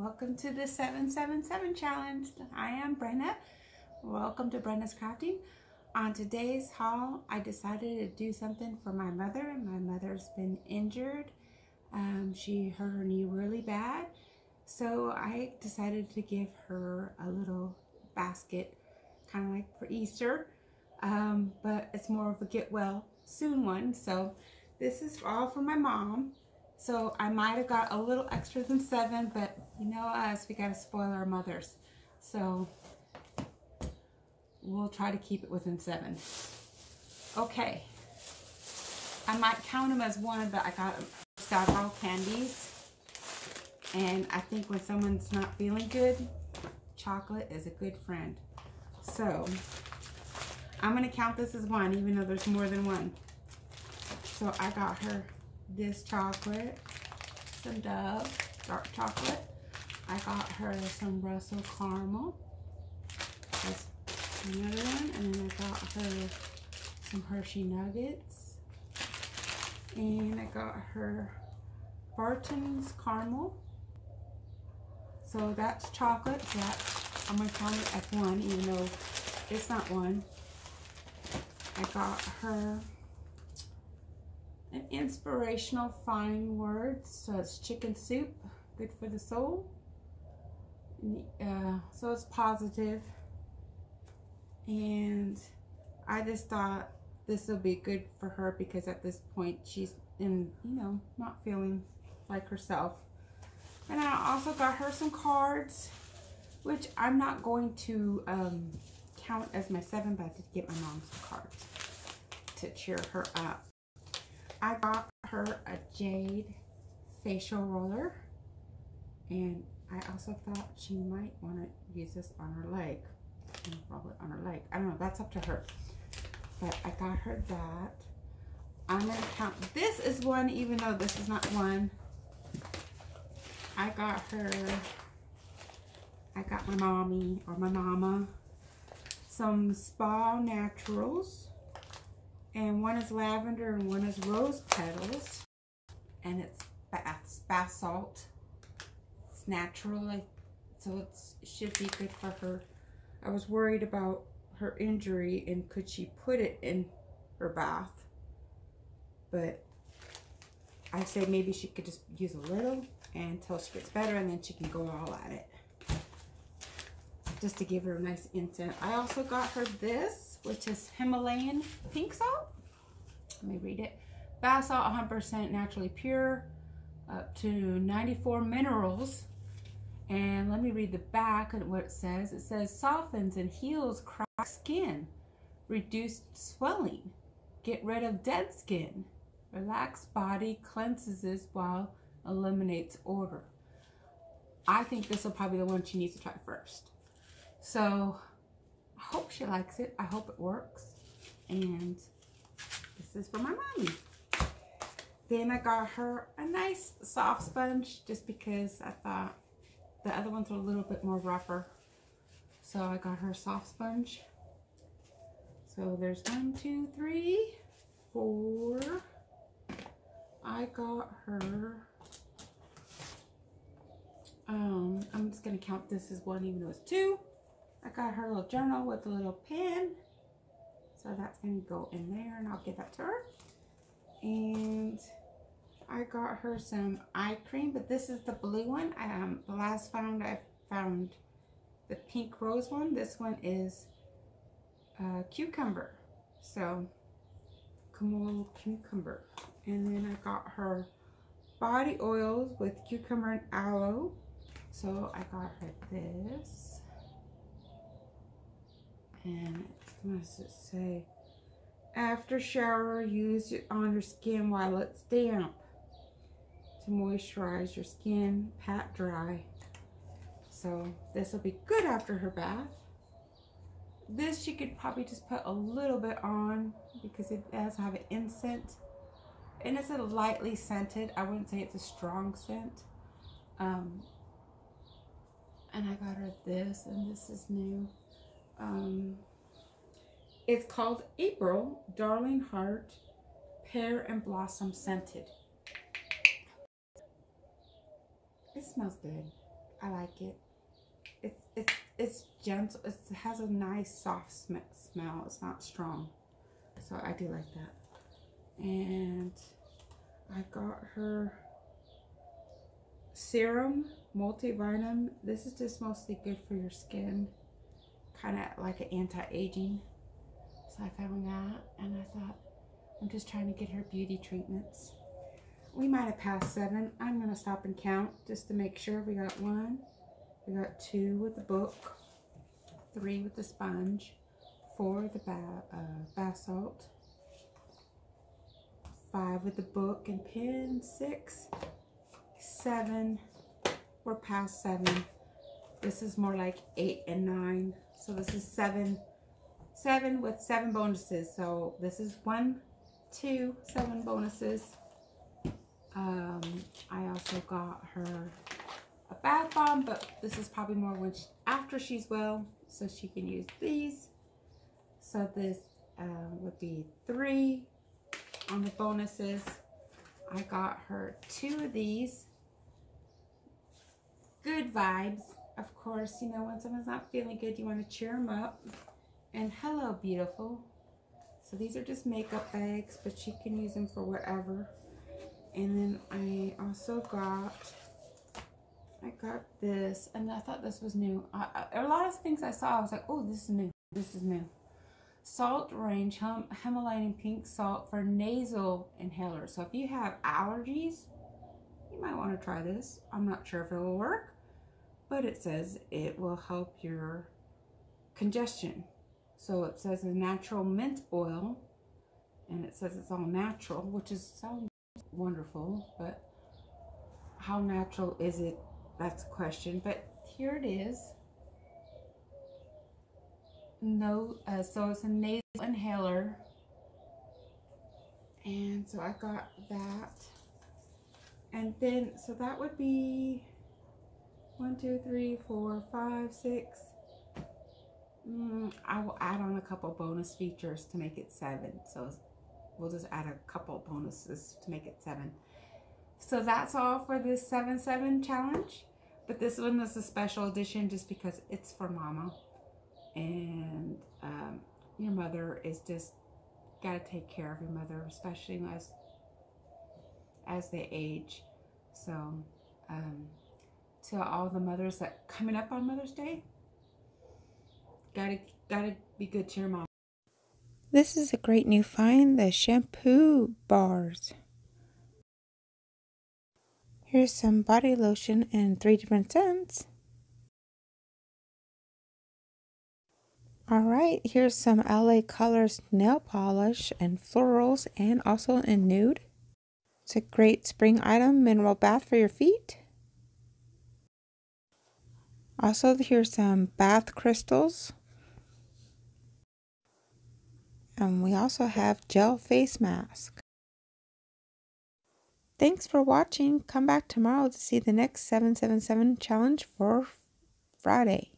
welcome to the 777 challenge. I am Brenna. Welcome to Brenna's Crafting. On today's haul, I decided to do something for my mother. And my mother's been injured. Um, she hurt her knee really bad. So I decided to give her a little basket, kind of like for Easter. Um, but it's more of a get well soon one. So this is all for my mom. So I might have got a little extra than seven, but you know us, we gotta spoil our mothers. So we'll try to keep it within seven. Okay. I might count them as one, but I got several candies. And I think when someone's not feeling good, chocolate is a good friend. So I'm gonna count this as one, even though there's more than one. So I got her this chocolate, some Dove dark chocolate. I got her some Russell caramel. That's another one. And then I got her some Hershey nuggets. And I got her Barton's caramel. So that's chocolate. That I'm gonna count it as one, even though it's not one. I got her an inspirational fine words. So it's chicken soup, good for the soul. Uh, so it's positive. And I just thought this will be good for her because at this point she's in, you know, not feeling like herself. And I also got her some cards, which I'm not going to um, count as my seven, but I did get my mom some cards to cheer her up. I got her a jade facial roller and I also thought she might want to use this on her leg. Roll it on her leg. I don't know that's up to her. But I got her that. I'm gonna count this is one even though this is not one. I got her I got my mommy or my mama some spa naturals and one is lavender and one is rose petals. And it's bath, bath salt it's natural so it should be good for her. I was worried about her injury and could she put it in her bath? But I say maybe she could just use a little until she gets better and then she can go all at it. Just to give her a nice instant I also got her this which is Himalayan pink salt. Let me read it. Bath salt, 100% naturally pure, up to 94 minerals. And let me read the back and what it says. It says softens and heals cracked skin, reduced swelling, get rid of dead skin, relax body, cleanses while eliminates odor. I think this will probably be the one she needs to try first. So I hope she likes it. I hope it works. And this is for my mommy. Then I got her a nice soft sponge just because I thought the other ones were a little bit more rougher. So I got her a soft sponge. So there's one, two, three, four. I got her, um, I'm just going to count this as one even though it's two. I got her little journal with a little pen. So that's going to go in there and I'll give that to her. And I got her some eye cream, but this is the blue one. Um, the last found I found the pink rose one. This one is uh, cucumber. So, Kumul cucumber. And then I got her body oils with cucumber and aloe. So I got her this and what does it say? After shower, use it on your skin while it's damp to moisturize your skin, pat dry. So this will be good after her bath. This she could probably just put a little bit on because it does have an incense. And it's a lightly scented. I wouldn't say it's a strong scent. Um, and I got her this, and this is new. Um, it's called April Darling Heart Pear and Blossom Scented. It smells good. I like it. It's it's it's gentle. It has a nice soft sm smell. It's not strong, so I do like that. And I got her serum multivitamin. This is just mostly good for your skin, kind of like an anti-aging. So I found that, and I thought I'm just trying to get her beauty treatments. We might have passed seven. I'm going to stop and count just to make sure. We got one, we got two with the book, three with the sponge, four with the ba uh, bath salt, five with the book and pen, six, seven. We're past seven. This is more like eight and nine. So this is seven, seven with seven bonuses. So this is one, two, seven bonuses. Um, I also got her a bath bomb, but this is probably more when she, after she's well, so she can use these. So this uh, would be three on the bonuses. I got her two of these. Good vibes. Of course, you know, when someone's not feeling good, you want to cheer them up. And hello, beautiful. So these are just makeup bags, but she can use them for whatever. And then I also got, I got this, and I thought this was new. I, I, a lot of things I saw, I was like, oh, this is new. This is new. Salt Range hum, Himalayan Pink Salt for nasal inhaler. So if you have allergies, you might want to try this. I'm not sure if it will work, but it says it will help your congestion. So it says a natural mint oil, and it says it's all natural, which is sounds wonderful, but how natural is it? That's a question. But here it is. No, uh, so it's a nasal inhaler. And so I got that. And then, so that would be two, three, four, five, six. Mm, I will add on a couple bonus features to make it seven. So we'll just add a couple bonuses to make it seven. So that's all for this 7-7 challenge. But this one is a special edition just because it's for mama. And um, your mother is just, got to take care of your mother, especially as, as they age. So um, to all the mothers that coming up on Mother's Day, gotta, gotta be good to your mom. This is a great new find, the shampoo bars. Here's some body lotion in three different scents. Alright, here's some LA Colors nail polish and florals and also in nude. It's a great spring item, mineral bath for your feet. Also, here's some bath crystals. And we also have gel face mask. Thanks for watching. Come back tomorrow to see the next 777 challenge for Friday.